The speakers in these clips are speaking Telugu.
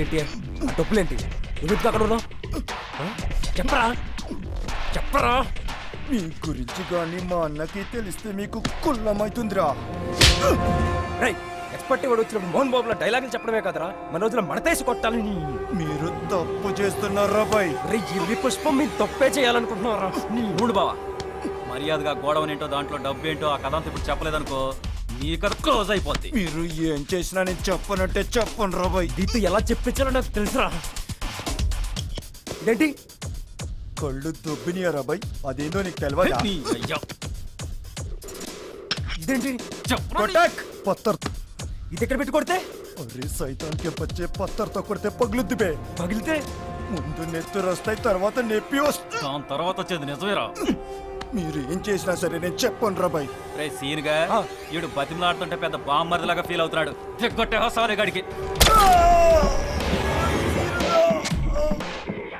ఏంటి ఆ డబ్బులేంటి ఎందుకు అక్కడ ఉన్నావు? చెప్పరా? చెప్పరా? మీ గురించి కానీ మా అన్నకి తెలిస్తే మీకు కుల్లమైతుందిరా రై ఎక్స్పర్ట్ వాడు వచ్చినప్పుడు మోహన్ బాబులో డైలాగులు చెప్పడమే కదరా. మన రోజుల మడతేసి కొట్టాలని. మీరు తప్పు చేస్తున్నారా బాయ్? రే ఇవి పుష్పం మీరు తప్పే చేయాలనుకుంటున్నారా నీ చూడు బావా. మర్యాదగా గోడవన్ ఏంటో దాంట్లో డబ్బు ఏంటో ఆ కథ అంతా ఇప్పుడు చెప్పలేదనుకో నీకు క్లోజ్ అయిపోద్ది. మీరు ఏం చేసినా నేను చెప్పనంటే చెప్పను రా బాయ్. దీంతో ఎలా చెప్పించాలో నాకు తెలుసురా. ఇదేంటి కళ్ళు దొబ్బినారా బాయ్. అదేందో నీకు తెలియదా నీ అయ్యా. ఇదేంటి? చెప్పరా నీ- కొట్టక్. పత్తర్. ఇది ఎక్కడ పెట్టి కొడితే? అరే సైతానికి వచ్చే పత్తర్తో కొడితే పగులుద్ది బే. పగిలితే? ముందు నెత్తురు వస్తాయి తర్వాత నొప్పి వస్తాయి దాని తర్వాత వచ్చేది నిజమేరా. మీరు ఏం చేసినా సరే నేను చెప్పను రా బాయ్. రే సీన్గా ఆ. ఈడు బతిమలాడుతుంటే పెద్ద బామ్మరిలాగా ఫీల్ అవుతున్నాడు. తెగొట్టే సారీ గడికి.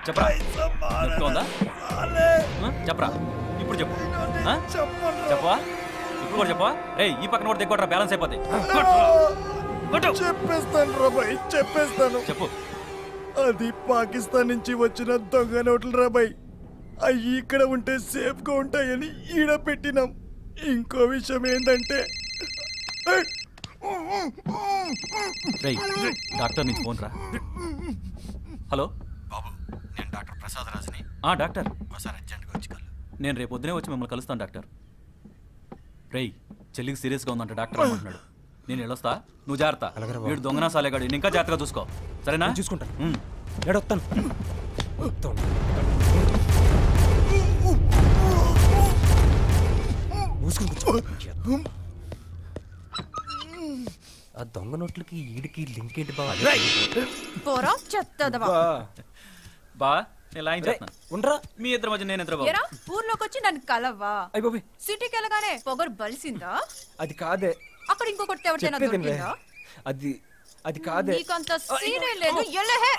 చెప్పరా? చెప్పరా? ఇప్పుడు చెప్పు? చెప్పవా? ఇప్పుడు కూడా చెప్పవా? రే ఈ పక్కన కూడా దిగొట్టరా బ్యాలెన్స్ అయిపోతాయి. చెప్పేస్తాను రా బాయ్ చెప్పేస్తాను. చెప్పు. అది పాకిస్తాన్ నుంచి వచ్చిన దొంగ నోట్లు రా బాయ్. అవి ఇక్కడ ఉంటే సేఫ్గా ఉంటాయని ఈడ పెట్టినాం. ఇంకో విషయం ఏంటంటే డాక్టర్ నుంచి ఫోన్ రా. హలో? బాబు నేను డాక్టర్ ప్రసాద్ రాజుని. ఆ డాక్టర్. ఒకసారి అర్జెంట్గా వచ్చి కలు. నేను రేపు పొద్దునే వచ్చి మిమ్మల్ని కలుస్తాను డాక్టర్. రేయ్ చెల్లికి సీరియస్గా ఉందంట డాక్టర్ అంటున్నాడు. నేను వెళ్ళొస్తా? నువ్వు జాగ్రత్త. వీడు దొంగనా సాలేగాడు? నేను ఇంకా జాగ్రత్తగా చూసుకో. సరేనా? నేను చూసుకుంటాను. ఆ దొంగ నోట్లకి ఈడికి లింక్ ఏంటి బావ? పోరా చెత్తదవా? బా. నేను రే, చెప్తాను ఉండరా? మీ ఇద్దరు మధ్య నేను ఇద్దరు బాబు. ఎరా ఊర్లోకి వచ్చి నన్ను కలవ్వా అయ్య బాబోయ్. సిటీకి వెళ్ళగానే పొగరు బలిసిందా? అది కాదే. అక్కడ ఇంకొకటి వినవే. దొరికిందా? అది అది కాదే. నీకంత సీనే లేదు. ఎల్లహే!